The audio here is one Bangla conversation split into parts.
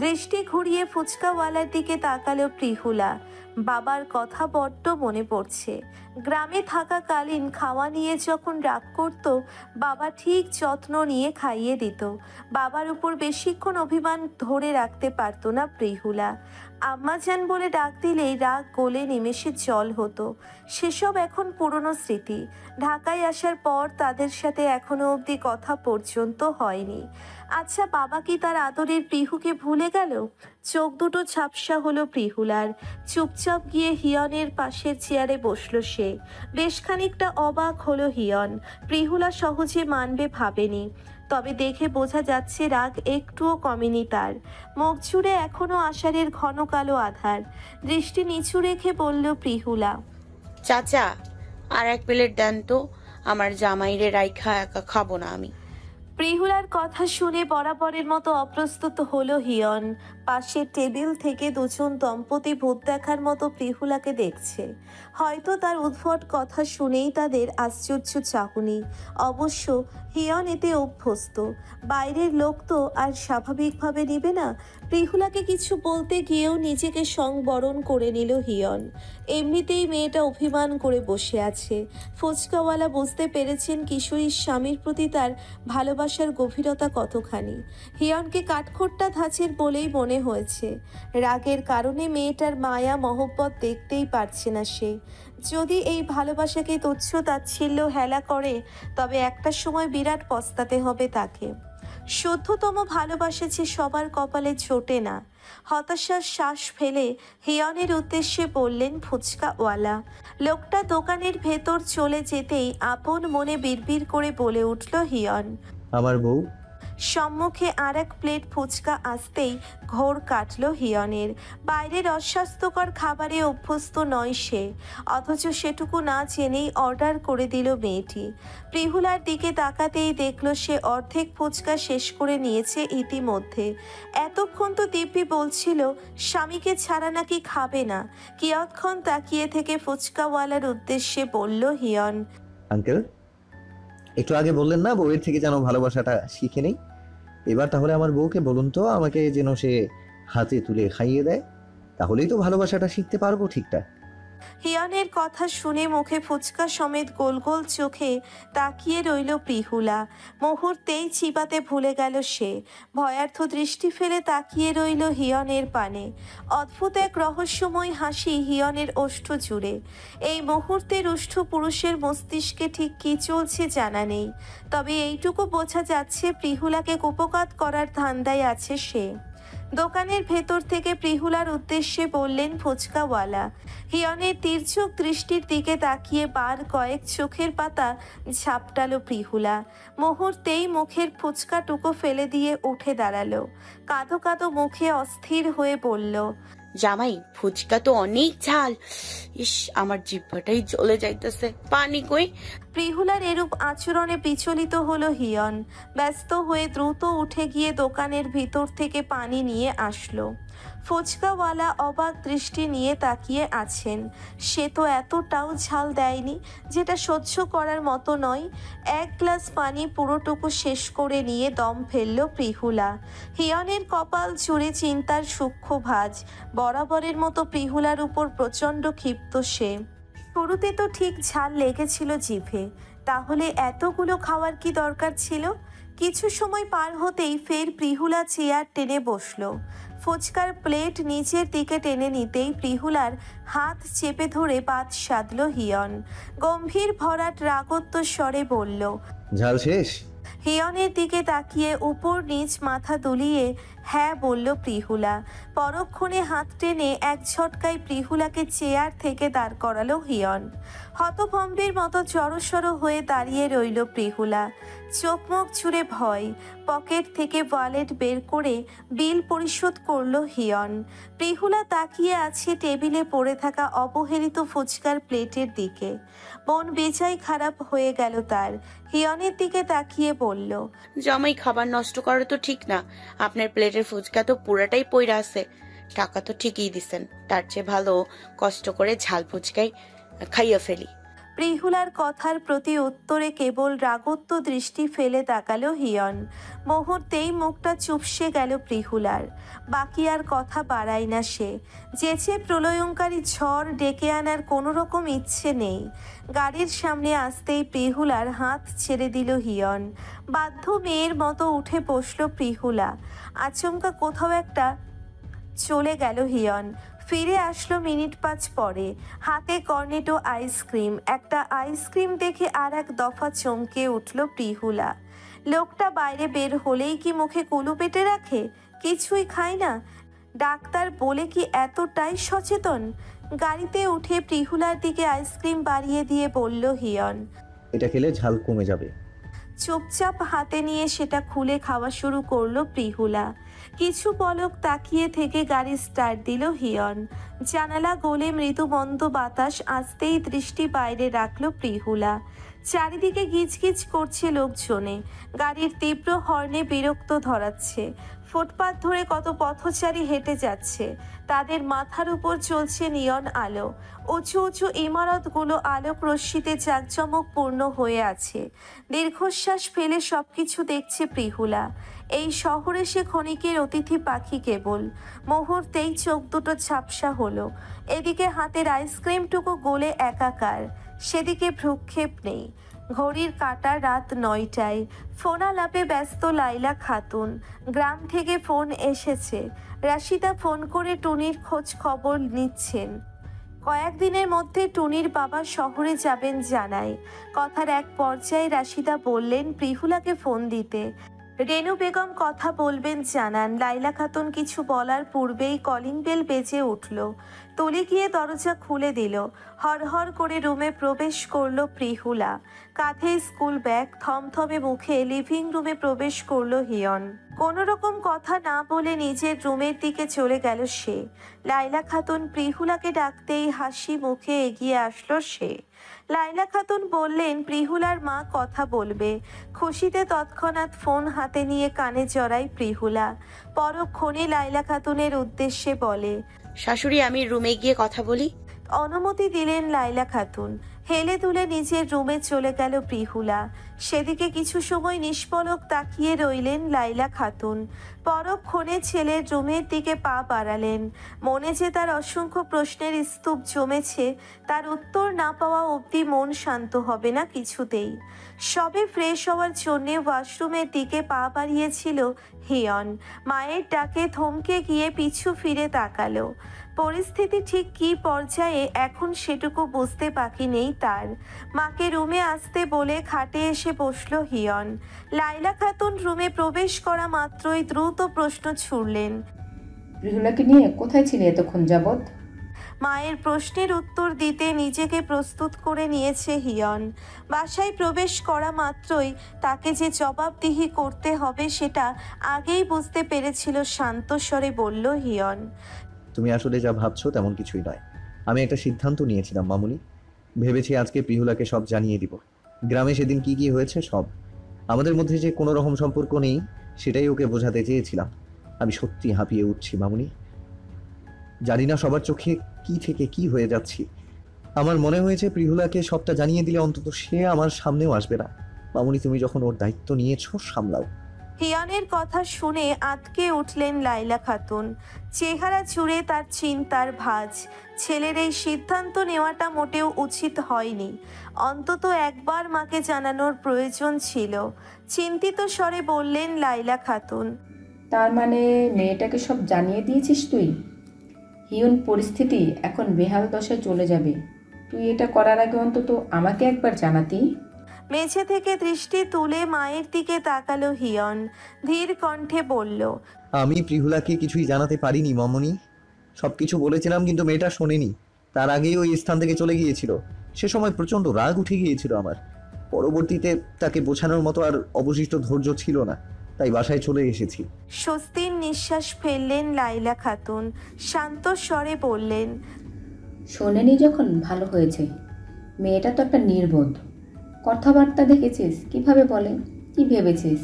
দৃষ্টি ঘুরিয়ে ফুচকাওয়ালার দিকে তাকালো প্রিহুলা। বাবার কথা বড্ড মনে পড়ছে। গ্রামে থাকাকালীন খাওয়া নিয়ে যখন রাগ করত, বাবা ঠিক যত্ন নিয়ে খাইয়ে দিত। বাবার উপর বেশিক্ষণ অভিমান ধরে রাখতে পারত না প্রিহুলা। আম্মাজান বলে ডাক দিলেই রাগ গোলে নিমেষে জল হতো। সেসব এখন পুরনো স্মৃতি। ঢাকায় আসার পর তাদের সাথে এখনও অবধি কথা পর্যন্ত হয়নি। আচ্ছা বাবা কি তার আদরের প্রিহুকে ভুলে গেল? চোখ দুটো ঝাপসা হলো প্রিহুলার। চুপচাপ গিয়ে হিয়নের পাশের চেয়ারে বসল সে। বেশ খানিকটা অবাক হলো হিয়ন। প্রিহুলা সহজে মানবে ভাবেনি। তবে দেখে বোঝা যাচ্ছে রাগ একটুও কমেনি তার। মুখ জুড়ে এখনও আষাঢ়ের ঘন কালো আধার। দৃষ্টি নিচু রেখে বলল প্রিহুলা। চাচা আর এক প্লেট দেন তো। আমার জামাইরে রাইখা একা খাব না আমি। প্রিহুলার কথা শুনে বরাবরের মতো অপ্রস্তুত হলো হিয়ন। পাশের টেবিল থেকে দুজন দম্পতি ভূত দেখার মতো প্রিহুলাকে দেখছে। হয়তো তার উদ্ভট কথা শুনেই তাদের আশ্চর্য চাহনি। অবশ্য হিয়ন এতে অভ্যস্ত। বাইরের লোক তো আর স্বাভাবিকভাবে নিবে না। প্রিহুলাকে কিছু বলতে গিয়েও নিজেকে সংবরণ করে নিল হিয়ন। এমনিতেই মেয়েটা অভিমান করে বসে আছে। ফুচকাওয়ালা বুঝতে পেরেছেন কিশোরীর স্বামীর প্রতি তার ভালোবাসার গভীরতা কতখানি। হিয়নকে কাঠখোট্টা ধাঁচের বলেই মনে হয়েছে। রাগের কারণে মেয়েটার মায়া মহব্বত দেখতেই পারছে না সে। যদি এই ভালোবাসাকে তুচ্ছ তাচ্ছিল্য হেলা করে, তবে একটা সময় বিরাট পস্তাতে হবে তাকে। শুদ্ধতম ভালোবাসা যে সবার কপালে ছোটে না। হতাশার শ্বাস ফেলে হিয়নের উদ্দেশ্যে বললেন ফুচকাওয়ালা। লোকটা দোকানের ভেতর চলে যেতেই আপন মনে বিড়বিড় করে বলে উঠল হিয়ন। আমার বউ সম্মুখে আর এক প্লেট ফুচকা আসতেই ঘোর কাটল হিয়নের। বাইরের অস্বাস্থ্যকর খাবারে অভ্যস্ত নয় সে। অথচ সেটুকু না জেনেই অর্ডার করে দিল মেয়েটি। প্রিহুলার দিকে তাকাতেই দেখল সে অর্ধেক ফুচকা শেষ করে নিয়েছে ইতিমধ্যে। এতক্ষণ তো দিব্যি বলছিল, স্বামীকে ছাড়া নাকি খাবে না? কিয়ৎক্ষণ তাকিয়ে থেকে ফুচকাওয়ালার উদ্দেশ্যে বলল হিয়ন, আঙ্কেল, একটু আগে বললেন না বউয়ের থেকে যেন ভালোবাসাটা শিখে নেই? এবার তাহলে আমার বউকে বলুন তো, আমাকে যেন সে হাতে তুলে খাইয়ে দেয়। তাহলেই তো ভালোবাসাটা শিখতে পারব ঠিকঠাক। হিয়নের কথা শুনে মুখে ফুচকা সমেত গোল গোল চোখে তাকিয়ে রইল প্রিহুলা। মুহূর্তেই চিবাতে ভুলে গেল সে। ভয়ার্থ দৃষ্টি ফেলে তাকিয়ে রইল হিয়নের পানে। অদ্ভুত এক রহস্যময় হাসি হিয়নের ওষ্ঠ জুড়ে। এই মুহূর্তে রুষ্ঠ পুরুষের মস্তিষ্কে ঠিক কী চলছে জানা নেই। তবে এইটুকু বোঝা যাচ্ছে প্রিহুলাকে কুপকাত করার ধান্দায় আছে সে। দোকানের ভেতর থেকে প্রিহুলার উদ্দেশ্যে বললেন, ফুচকাওয়ালা। হিয়নের তীর্যক দৃষ্টির দিকে তাকিয়ে বার কয়েক চোখের পাতা ঝাপটালো প্রিহুলা। মুহূর্তেই মুখের ফুচকাটুকু ফেলে দিয়ে উঠে দাঁড়াল। কাঁদো কাঁদো মুখে অস্থির হয়ে বলল জামাই, ফুচকা তো অনেক ঝাল। ইস, আমার জিভ্বাটাই জ্বলে যাইতেছে। পানি কই? প্রিহুলার এরূপ আচরণে বিচলিত হলো হিয়ন। ব্যস্ত হয়ে দ্রুত উঠে গিয়ে দোকানের ভিতর থেকে পানি নিয়ে আসলো। ফুচকাওয়ালা অবাক দৃষ্টি নিয়ে তাকিয়ে আছেন। সে তো এতটাও ঝাল দেয়নি, যেটা সহ্য করার মতো নয়। এক গ্লাস পানি পুরোটুকু শেষ করে নিয়ে দম ফেলল প্রিহুলা। হিয়নের কপাল জুড়ে চিন্তার সূক্ষ্ম ভাজ, বরাবরের মতো প্রিহুলার উপর প্রচণ্ড ক্ষিপ্ত সে। শুরুতে তো ঠিক ঝাল লেগেছিল জিভে, তাহলে এতগুলো খাওয়ার কি দরকার ছিল? কিছু সময় পার হতেই ফের প্রিহুলা চেয়ার টেনে বসল। ফুচকার প্লেট নিচের দিকে টেনে নিতেই প্রিহুলার হাত চেপে ধরে পাত সাধল হিয়ন। গম্ভীর ভরাট রাগত্ব স্বরে বলল ঝাল শেষ? হিয়নের দিকে তাকিয়ে উপর নিচ মাথা দুলিয়ে হ্যাঁ বলল প্রিহুলা। পরক্ষণে হাত টেনে এক ঝটকায় প্রিহুলাকে চেয়ার থেকে দাঁড় করালো হিয়ন। হতভম্বের মতো জড়সড় হয়ে দাঁড়িয়ে রইল প্রিহুলা। চোখ মুখ ছুড়ে ভয়, পকেট থেকে ওয়ালেট বের করে বিল পরিশোধ করল হিয়ন। প্রিহুলা তাকিয়ে আছে টেবিলে পড়ে থাকা অবহেলিত ফুচকার প্লেটের দিকে। মন বেজায় খারাপ হয়ে গেল তার। হিয়নের দিকে তাকিয়ে বলল, জমাই, খাবার নষ্ট করা তো ঠিক না। আপনার প্লেটের ফুচকা তো পুরাটাই পইরা আছে, টাকা তো ঠিকই দিছেন। তার চেয়ে ভালো কষ্ট করে ঝাল ফুচকাই খাইয়া ফেলি। প্রিহুলার কথার প্রতি উত্তরে কেবল রাগত্ব দৃষ্টি ফেলে তাকালো হিয়ন। মুহূর্তেই মুখটা চুপসে গেল প্রিহুলার বাকি আর কথা বাড়ায় না সে। যেচে প্রলয়ঙ্কারী ঝড় ডেকে আনার কোনো রকম ইচ্ছে নেই। গাড়ির সামনে আসতেই প্রিহুলার হাত ছেড়ে দিল হিয়ন। বাধ্য মেয়ের মতো উঠে বসল প্রিহুলা আচমকা কোথাও একটা চলে গেল হিয়ন। ফিরে আসলো মিনিট পাঁচ পরে। হাতে কর্নেটো আইসক্রিম, একটা আইসক্রিম দেখে আর এক দফা চমকে উঠল প্রিহুলা। লোকটা বাইরে বের হলেই কি মুখে কুলু পেটে রাখে? কিছুই খায় না। ডাক্তার বলে কি এতটাই সচেতন? গাড়িতে উঠে প্রিহুলার দিকে আইসক্রিম বাড়িয়ে দিয়ে বলল, হিয়ন। এটা খেলে ঝাল কমে যাবে। চুপচাপ হাতে নিয়ে সেটা খুলে খাওয়া শুরু করল প্রিহুলা। কিছু পলক তাকিয়ে থেকে গাড়ি স্টার্ট দিল হিয়ন। জানালা গলে মৃদুমন্দ বাতাস আসতেই দৃষ্টি বাইরে রাখল প্রিহুলা। চারিদিকে গিজগিজ করছে লোকজনে। গাড়ির তীব্র হর্নে বিরক্ত ধরাচ্ছে। ফুটপাত ধরে কত পথচারী হেঁটে যাচ্ছে। তাদের মাথার উপর চলছে নিয়ন আলো। উঁচু উঁচু ইমারতগুলো আলোক রশ্মিতে জাঁকজমকপূর্ণ হয়ে আছে। দীর্ঘশ্বাস ফেলে সবকিছু দেখছে প্রিহুলা। এই শহরে সে ক্ষণিকের অতিথি পাখি কেবল। মুহূর্তেই চোখ দুটো ঝাপসা হলো। এদিকে হাতের আইসক্রিমটুকু গলে একাকার। সেদিকে ভ্রুক্ষেপ নেই। ঘড়ির কাটা রাত নয়টায়। ফোনালাপে ব্যস্ত লাইলা খাতুন। গ্রাম থেকে ফোন এসেছে। রাশিদা ফোন করে টুনির খোঁজ খবর নিচ্ছেন। কয়েকদিনের মধ্যে টুনির বাবা শহরে যাবেন জানায়। কথার এক পর্যায়ে রাশিদা বললেন, প্রিহুলাকে ফোন দিতে। রেনু বেগম কথা বলবেন জানান, লাইলা খাতুন কিছু বলার পূর্বেই কলিং বেল বেজে উঠল। তুলে গিয়ে দরজা খুলে দিল। হরহর করে রুমে প্রবেশ করল প্রিহুলা। কাঁধে স্কুল ব্যাগ, থমথমে মুখে লিভিং রুমে প্রবেশ করল হিয়ন। কোনো রকম কথা না বলে নিজের রুমের দিকে চলে গেল সে। লাইলা খাতুন প্রিহুলাকে ডাকতেই হাসি মুখে এগিয়ে আসলো সে। লাইলা খাতুন বললেন প্রিহুলার মা কথা বলবে। খুশিতে তৎক্ষণাৎ ফোন হাতে নিয়ে কানে জড়ায় প্রিহুলা। পরক্ষণে লাইলা খাতুনের উদ্দেশ্যে বলে শাশুড়ি আমি রুমে গিয়ে কথা বলি? অনুমতি দিলেন লাইলা খাতুন। হেলে তুলে নিজের রুমে চলে গেল প্রিহুলা। সেদিকে কিছু সময় নিষ্পলক তাকিয়ে রইলেন লাইলা খাতুন। পরক্ষণে ছেলের রুমের দিকে পা বাড়ালেন। মনে যে তার অসংখ্য প্রশ্নের স্তূপ জমেছে, তার উত্তর না পাওয়া অবধি মন শান্ত হবে না কিছুতেই। সবে ফ্রেশ হওয়ার জন্যে ওয়াশরুমের দিকে পা বাড়িয়েছিল হিয়ন। মায়ের ডাকে থমকে গিয়ে পিছু ফিরে তাকালো। পরিস্থিতি ঠিক কি পর্যায়ে এখন সেটুকু বুঝতে বাকি নেই তার। মাকে রুমে আসতে বলে খাটে এসে বসল হিয়ন। লাইলা খাতুন রুমে প্রবেশ করা মাত্রই দ্রুত প্রশ্ন ছুড়লেন রিহুলাকে নিয়ে কোথায় ছিলে এতক্ষণ যাবৎ? মায়ের প্রশ্নের উত্তর দিতে নিজেকে প্রস্তুত করে নিয়েছে হিয়ন। বাসায় প্রবেশ করা মাত্রই তাকে যে জবাবদিহি করতে হবে সেটা আগেই বুঝতে পেরেছিল শান্ত স্বরে বলল হিয়ন। তুমি আসলে যা ভাবছ তেমন কিছুই নয়। আমি একটা সিদ্ধান্ত নিয়েছিলাম, মামুনি। ভেবেছি আজকে প্রিহুলাকে সব জানিয়ে দিব। গ্রামে সেদিন কি কি হয়েছে সব। আমাদের মধ্যে যে কোনো রকম সম্পর্ক নেই, সেটাই ওকে বোঝাতে চেয়েছিলাম। আমি সত্যি হাঁপিয়ে উঠছি, মামুনি। জানি না সবার চোখে কি থেকে কি হয়ে যাচ্ছি। আমার মনে হয়েছে প্রিহুলাকে সবটা জানিয়ে দিলে অন্তত সে আমার সামনেও আসবে না। মামুনি, তুমি যখন ওর দায়িত্ব নিয়েছো, সামলাও। হিয়নের কথা শুনে আটকে উঠলেন লাইলা খাতুন। চেহারা জুড়ে তার চিন্তার ভাঁজ। ছেলের এই সিদ্ধান্ত নেওয়াটা মোটেও উচিত হয়নি। অন্তত একবার মাকে জানানোর প্রয়োজন ছিল। চিন্তিত স্বরে বললেন লাইলা খাতুন, তার মানে মেয়েটাকে সব জানিয়ে দিয়েছিস তুই? হিউন পরিস্থিতি এখন বেহাল দশায় চলে যাবে। তুই এটা করার আগে অন্তত আমাকে একবার জানাতি? মেঝে থেকে দৃষ্টি তুলে মায়ের দিকে তাকালো হিয়ন। ধীর কণ্ঠে বলল আমি প্রিহুলাকে কিছুই জানাতে পারিনি মামনি। সব কিছু বলেছিলাম কিন্তু মেয়েটা শোনেনি। তার আগেই ওই স্থান থেকে চলে গিয়েছিল। সে সময় প্রচণ্ড রাগ উঠে গিয়েছিল আমার। পরবর্তীতে তাকে বোঝানোর মতো আর অবশিষ্ট ধৈর্য ছিল না। তাই বাসায় চলে এসেছি। স্বস্তির নিঃশ্বাস ফেললেন লাইলা খাতুন। শান্ত স্বরে বললেন শোনেনি যখন ভালো হয়েছে। মেয়েটা তো একটা নির্বোধ। কথাবার্তা দেখেছিস? কীভাবে বলে? কি ভেবেছিস?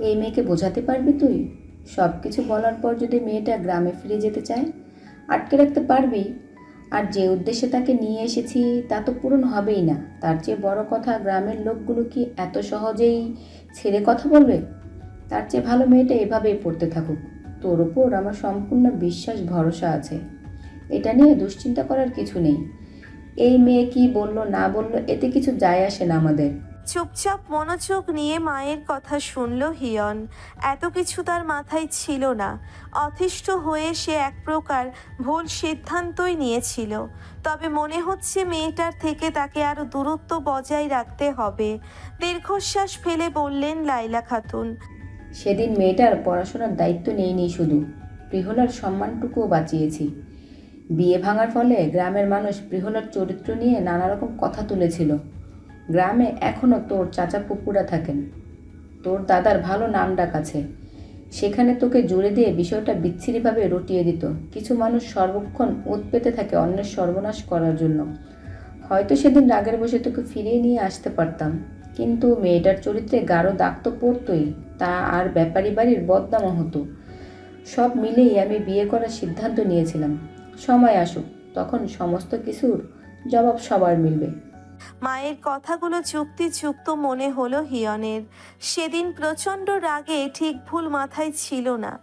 এই মেয়েকে বোঝাতে পারবি তুই? সব কিছু বলার পর যদি মেয়েটা গ্রামে ফিরে যেতে চায়, আটকে রাখতে পারবি। আর যে উদ্দেশ্যে তাকে নিয়ে এসেছি, তা তো পূরণ হবেই না। তার চেয়ে বড় কথা, গ্রামের লোকগুলো কি এত সহজেই ছেড়ে কথা বলবে? তার চেয়ে ভালো মেয়েটা এভাবেই পড়তে থাকুক। তোর ওপর আমার সম্পূর্ণ বিশ্বাস, ভরসা আছে। এটা নিয়ে দুশ্চিন্তা করার কিছু নেই। এই মেয়ে কি বলল না বলল এতে কিছু যায় আসে না আমাদের। চুপচাপ মনোযোগ নিয়ে মায়ের কথা শুনল হিয়ন। এত কিছু তার মাথায় ছিল না। অতিষ্ঠ হয়ে সে এক প্রকার ভুল সিদ্ধান্তই নিয়েছিল। তবে মনে হচ্ছে মেয়েটার থেকে তাকে আরও দূরত্ব বজায় রাখতে হবে। দীর্ঘশ্বাস ফেলে বললেন লাইলা খাতুন। সেদিন মেয়েটার পড়াশোনার দায়িত্ব নেইনি শুধু। প্রিহলার সম্মানটুকুও বাঁচিয়েছি। বিয়ে ভাঙার ফলে গ্রামের মানুষ প্রিহলার চরিত্র নিয়ে নানা রকম কথা তুলেছিল। গ্রামে এখনও তোর চাচা পুকুরা থাকেন। তোর দাদার ভালো নাম ডাক আছে। সেখানে তোকে জুড়ে দিয়ে বিষয়টা বিচ্ছিরিভাবে রটিয়ে দিত। কিছু মানুষ সর্বক্ষণ উৎ পেতে থাকে অন্যের সর্বনাশ করার জন্য। হয়তো সেদিন রাগের বসে তোকে ফিরিয়ে নিয়ে আসতে পারতাম। কিন্তু মেয়েটার চরিত্রে গাঢ় দাগ তো পড়তই, তা আর ব্যাপারী বাড়ির বদনামও হতো। সব মিলেই আমি বিয়ে করার সিদ্ধান্ত নিয়েছিলাম। সময় আসুক, তখন সমস্ত কিছুর জবাব সবার মিলবে। মায়ের কথাগুলো যুক্তিযুক্ত মনে হলো হিয়নের। সেদিন প্রচণ্ড রাগে ঠিক ভুল মাথায় ছিল না।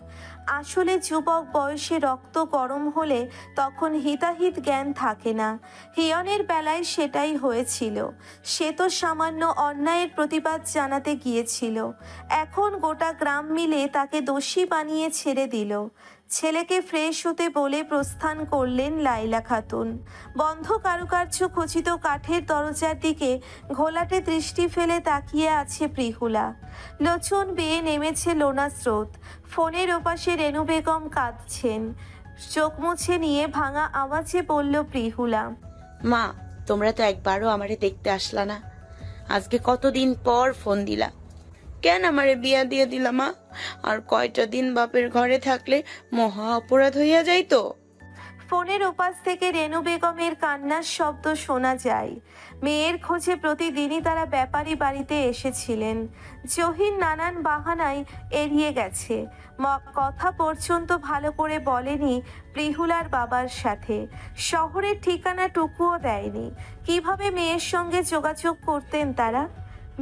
আসলে যুবক বয়সে রক্ত গরম হলে তখন হিতাহিত জ্ঞান থাকে না। হিয়নের বেলায় সেটাই হয়েছিল। সে তো সামান্য অন্যায়ের প্রতিবাদ জানাতে গিয়েছিল। এখন গোটা গ্রাম মিলে তাকে দোষী বানিয়ে ছেড়ে দিল। ছেলেকে ফ্রেশ হতে বলে প্রস্থান করলেন লাইলা খাতুন। বন্ধ কারুকার্য খচিত কাঠের দরজার দিকে ঘোলাটে দৃষ্টি ফেলে তাকিয়ে আছে প্রিহুলা। লোচন বেয়ে নেমেছে লোনা স্রোত। ফোনের ওপাশে রেনু বেগম কাঁদছেন। চোখ মুছে নিয়ে ভাঙা আওয়াজে বলল প্রিহুলা, মা, তোমরা তো একবারও আমারে দেখতে আসলা না। আজকে কতদিন পর ফোন দিলা। কেন আমারে বিয়া দিয়ে দিলা মা? আর কয়টা দিন বাপের ঘরে থাকলে মহা অপরাধ হইয়া যাইতো? ফোনের ওপাশ থেকে রেনু বেগমের কান্নার শব্দ শোনা যায়। মেয়ের খোঁজে প্রতিদিনই তারা ব্যাপারী বাড়িতে এসেছিলেন। জহির নানান বাহানায় এড়িয়ে গেছে। কথা পর্যন্ত ভালো করে বলেনি প্রিহুলার বাবার সাথে। শহরের ঠিকানাটুকুও দেয়নি। কীভাবে মেয়ের সঙ্গে যোগাযোগ করতেন তারা?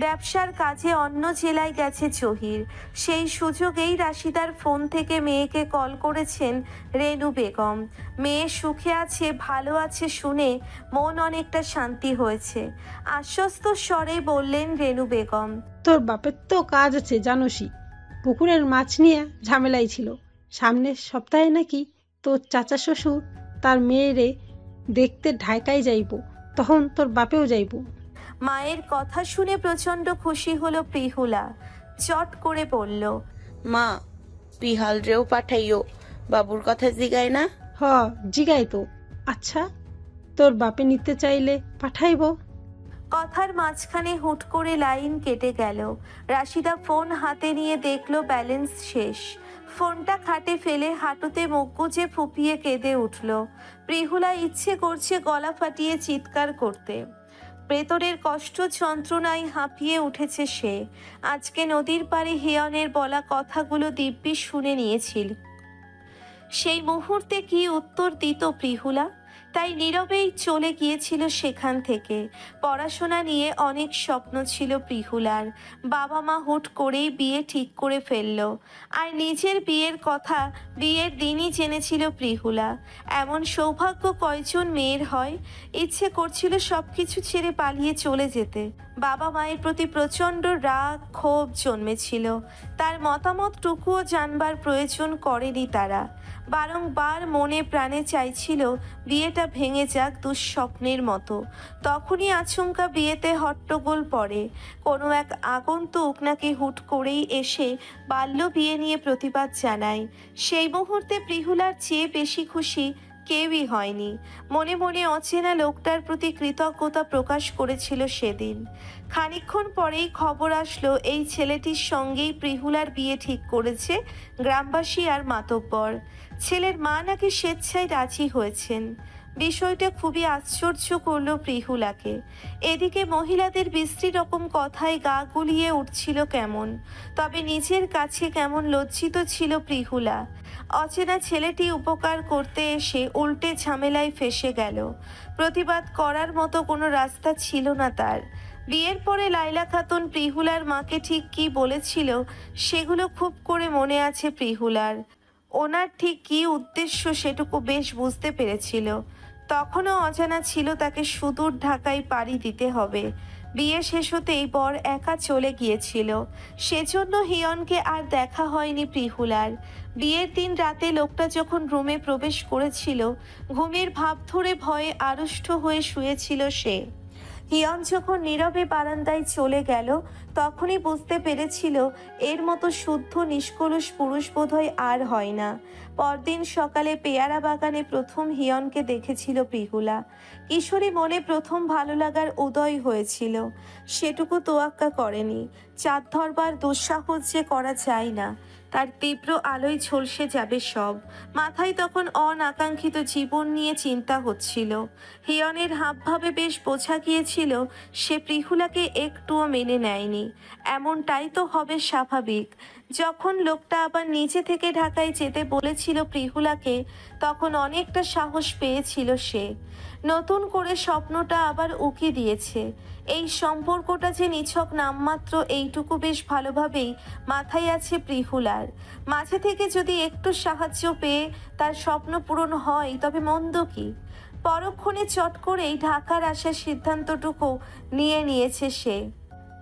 ব্যবসার কাজে অন্য জেলায় গেছে জহির। সেই সুযোগেই রাশিদার ফোন থেকে মেয়েকে কল করেছেন রেনু বেগম। মেয়ে সুখে আছে, ভালো আছে শুনে মন অনেকটা শান্তি হয়েছে। আশ্বস্ত স্বরে বললেন রেনু বেগম, তোর বাপের তো কাজ আছে জানোসই পুকুরের মাছ নিয়ে ঝামেলাই ছিল। সামনের সপ্তাহে নাকি তোর চাচা শ্বশুর তার মেয়েরে দেখতে ঢাকায় যাইব। তখন তোর বাপেও যাইব। মায়ের কথা শুনে প্রচণ্ড খুশি হলো প্রিহুলা। চট করে বলল মা পিহাল রেও পাঠাইও। বাবুর কথা জিগায় না? হ জিগাই তো। আচ্ছা তোর বাপে নিতে চাইলে পাঠাইব। কথার মাঝখানে হুট করে লাইন কেটে গেল। রাশিদা ফোন হাতে নিয়ে দেখল ব্যালেন্স শেষ। ফোনটা খাটে ফেলে হাঁটুতে মুখ গুজে ফুপিয়ে কেঁদে উঠল। প্রিহুলা ইচ্ছে করছে গলা ফাটিয়ে চিৎকার করতে। প্রেতরের কষ্ট যন্ত্রণায় হাঁপিয়ে উঠেছে সে। আজকে নদীর পারে হেয়নের বলা কথাগুলো দিব্যি শুনে নিয়েছিল। সেই মুহূর্তে কি উত্তর দিত প্রিহুলা? তাই নীরবেই চলে গিয়েছিল সেখান থেকে। পড়াশোনা নিয়ে অনেক স্বপ্ন ছিল প্রিহুলার। বাবা মা হুট করেই বিয়ে ঠিক করে ফেলল। আর নিজের বিয়ের কথা বিয়ের দিনই জেনেছিল প্রিহুলা। এমন সৌভাগ্য কয়জন মেয়ের হয়? ইচ্ছে করছিল সব কিছু ছেড়ে পালিয়ে চলে যেতে। বাবা মায়ের প্রতি প্রচণ্ড রাগ, ক্ষোভ জন্মেছিল। তার মতামতটুকুও জানবার প্রয়োজন করেনি তারা। বারংবার মনে প্রাণে চাইছিল, বিয়েটা ভেঙে যাক দুঃস্বপ্নের মতো। তখনই আচমকা বিয়েতে হট্টগোল পড়ে। কোনো এক আগন্তুক নাকি হুট করেই এসে বাল্য বিয়ে নিয়ে প্রতিবাদ জানায়। সেই মুহূর্তে প্রিহুলার চেয়ে বেশি খুশি কেউই হয়নি। মনে মনে অচেনা লোকটার প্রতি কৃতজ্ঞতা প্রকাশ করেছিল সেদিন। খানিক্ষণ পরেই খবর আসলো, এই ছেলেটির সঙ্গেই প্রিহুলার বিয়ে ঠিক করেছে গ্রামবাসী আর মাতব্বর। ছেলের মা নাকি স্বেচ্ছায় রাজি হয়েছেন। বিষয়টা খুবই আশ্চর্য করল প্রিহুলাকে। এদিকে মহিলাদের বিশ্রী রকম কথায় গা গুলিয়ে উঠছিল কেমন, তবে নিজের কাছে কেমন লজ্জিত ছিল প্রিহুলা। অচেনা ছেলেটি উপকার করতে এসে উল্টে ঝামেলায় ফেসে গেল। প্রতিবাদ করার মতো কোনো রাস্তা ছিল না তার। বিয়ের পরে লাইলা খাতুন প্রিহুলার মাকে ঠিক কি বলেছিল, সেগুলো খুব করে মনে আছে প্রিহুলার। ওনার ঠিক কী উদ্দেশ্য সেটুকু বেশ বুঝতে পেরেছিল। তখনও অজানা ছিল তাকে সুদূর ঢাকায় পাড়ি দিতে হবে। বিয়ে শেষ হতেই বর একা চলে গিয়েছিল। সেজন্য হিয়নকে আর দেখা হয়নি প্রিহুলার। বিয়ের দিন রাতে লোকটা যখন রুমে প্রবেশ করেছিল, ঘুমের ভাব ধরে ভয়ে আড়ষ্ট হয়ে শুয়েছিল সে। হিয়ন যখন নীরবে বারান্দায় চলে গেল, তখনই বুঝতে পেরেছিল এর মতো শুদ্ধ নিষ্কলুষ পুরুষ বোধহয় আর হয় না। পরদিন সকালে পেয়ারা বাগানে প্রথম হিয়নকে দেখেছিল প্রিহুলা। কিশোরী মনে প্রথম ভালো লাগার উদয় হয়েছিল। সেটুকু তোয়াক্কা করেনি। চাঁদ ধরবার দুঃসাহস যে করা যায় না। তার তীব্র আলোয় ঝলসে যাবে সব। মাথায় তখন অনাকাঙ্ক্ষিত জীবন নিয়ে চিন্তা হচ্ছিল। হিয়নের হাবভাবে বেশ বোঝা গিয়েছিল, সে প্রিহুলাকে একটুও মেনে নেয়নি। এমনটাই তো হবে স্বাভাবিক। যখন লোকটা আবার নিচে থেকে ঢাকায় যেতে বলেছিল প্রিহুলাকে, তখন অনেকটা সাহস পেয়েছিল সে। নতুন করে স্বপ্নটা আবার উকি দিয়েছে। এই সম্পর্কটা যে নিছক নামমাত্র এইটুকু বেশ ভালোভাবেই মাথায় আছে প্রিহুলার। মাঝে থেকে যদি একটু সাহায্য পেয়ে তার স্বপ্ন পূরণ হয়, তবে মন্দ কি? পরক্ষণে চট করেই ঢাকার আসার সিদ্ধান্তটুকু নিয়ে নিয়েছে সে।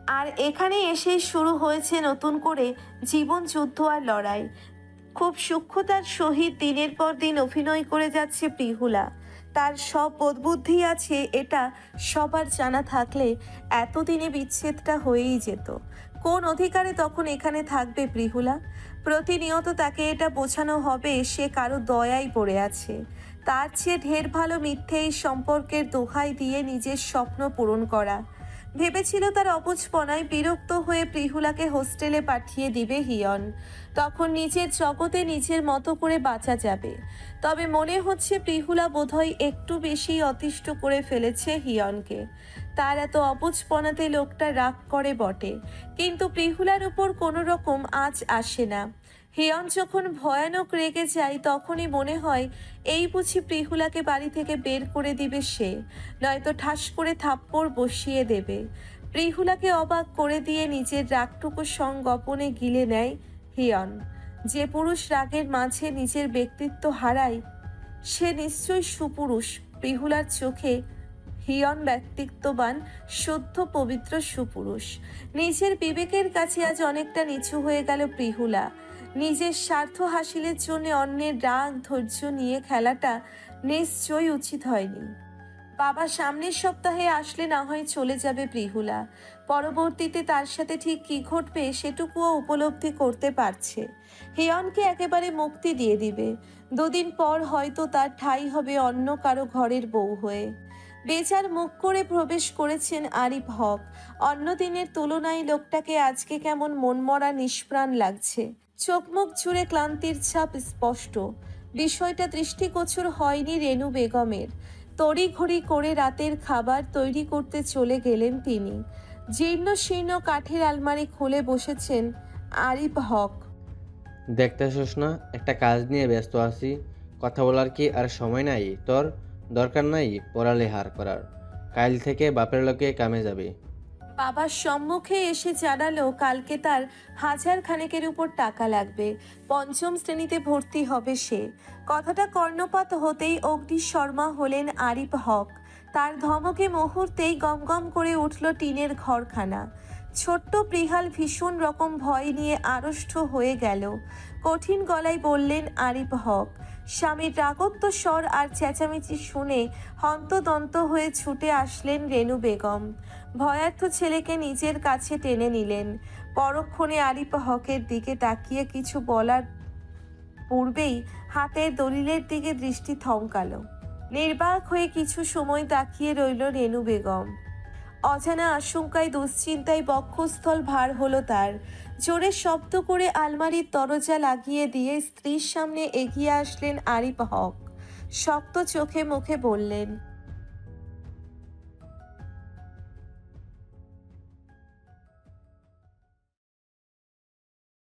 আর এখানে এসেই শুরু হয়েছে নতুন করে জীবন যুদ্ধ আর লড়াই। খুব সূক্ষ্মতার সহিত দিনের পর দিন অভিনয় করে যাচ্ছে প্রিহুলা। তার সব বোধবুদ্ধি আছে, এটা সবার জানা থাকলে এতদিনে বিচ্ছেদটা হয়েই যেত। কোন অধিকারে তখন এখানে থাকবে প্রিহুলা? প্রতিনিয়ত তাকে এটা বোঝানো হবে, সে কারও দয়াই পড়ে আছে। তার চেয়ে ঢের ভালো মিথ্যে এই সম্পর্কের দোহাই দিয়ে নিজের স্বপ্ন পূরণ করা। ভেবেছিল তার অবুঝপনায় বিরক্ত হয়ে প্রিহুলাকে হোস্টেলে পাঠিয়ে দিবে হিয়ন। তখন নিজের জগতে নিজের মতো করে বাঁচা যাবে। তবে মনে হচ্ছে প্রিহুলা বোধহয় একটু বেশি অতিষ্ঠ করে ফেলেছে হিয়নকে। তার এত অবুঝপনাতে লোকটা রাগ করে বটে। কিন্তু প্রিহুলার উপর কোনো রকম আজ আসে না। হিয়ন যখন ভয়ানক রেগে যায়, তখনই মনে হয়, এই বুঝি প্রিহুলাকে বাড়ি থেকে বের করে দিবে সে। নয়তো ঠাস করে থাপ্পড় বসিয়ে দেবে। প্রিহুলাকে অবাক করে দিয়ে নিজের রাগটুকু সংগোপনে গিলে নেয় হিয়ন। যে পুরুষ রাগের মাঝে নিজের ব্যক্তিত্ব হারায়, সে নিশ্চয়ই সুপুরুষ। প্রিহুলার চোখে হিয়ন ব্যক্তিত্ববান, শুদ্ধ, পবিত্র সুপুরুষ। নিজের বিবেকের কাছে আজ অনেকটা নিচু হয়ে গেল প্রিহুলা। নিজের স্বার্থ হাসিলের জন্য অন্যের রাগ, ধৈর্য নিয়ে খেলাটা নিশ্চয়ই উচিত হয়নি। বাবা সামনের সপ্তাহে আসলে না হয় চলে যাবে প্রিহুলা। পরবর্তীতে তার সাথে ঠিক কি ঘটবে সেটুকুও উপলব্ধি করতে পারছে। হেয়নকে একেবারে মুক্তি দিয়ে দিবে। দুদিন পর হয়তো তার ঠাই হবে অন্য কারও ঘরের বউ হয়ে। বেচার মুখ করে প্রবেশ করেছেন আরিফ হক। অন্য দিনের তুলনায় লোকটাকে আজকে কেমন মনমরা নিষ্প্রাণ লাগছে। চোখ মুখ জুড়ে ক্লান্তির ছাপ স্পষ্ট। বিষয়টা দৃষ্টিগোচর হয়নি রেনু বেগমের। তড়িঘড়ি করে রাতের খাবার তৈরি করতে চলে গেলেন তিনি। জীর্ণ শীর্ণ কাঠের আলমারি খুলে বসেছেন আরিফ হক। দেখতেছস না, একটা কাজ নিয়ে ব্যস্ত আছি। কথা বলার কি আর সময় নাই তোর? দরকার নাই পড়ালেহার করার। কাল থেকে বাপের লোকে কামে যাবে। বাবার সম্মুখে এসে জানালো, কালকে তার হাজার খানেকের উপর টাকা লাগবে। পঞ্চম শ্রেণীতে ভর্তি হবে সে। কথাটা কর্ণপাত হতেই অগ্নি শর্মা হলেন আরিফ হক। তার ধমকে মুহূর্তেই গমগম করে উঠল টিনের ঘরখানা। ছোট্ট প্রিহাল ভীষণ রকম ভয় নিয়ে আড়ষ্ট হয়ে গেল। কঠিন গলায় বললেন, আরিফ হক স্বামীর রাগত্ব স্বর আর চেঁচামেচি শুনে হন্তদন্ত হয়ে ছুটে আসলেন রেনু বেগম। ভয়ার্থ ছেলেকে নিজের কাছে টেনে নিলেন। পরক্ষণে আরিফ হকের দিকে তাকিয়ে কিছু বলার পূর্বেই হাতের দলিলের দিকে দৃষ্টি থমকালো। নির্বাক হয়ে কিছু সময় তাকিয়ে রইল রেনু বেগম। অজানা আশঙ্কায়, দুশ্চিন্তায় বক্ষস্থল ভার হলো তার। জোরে শব্দ করে আলমারির দরজা লাগিয়ে দিয়ে স্ত্রীর সামনে এগিয়ে আসলেন আরিফ হক। শক্ত চোখে মুখে বললেন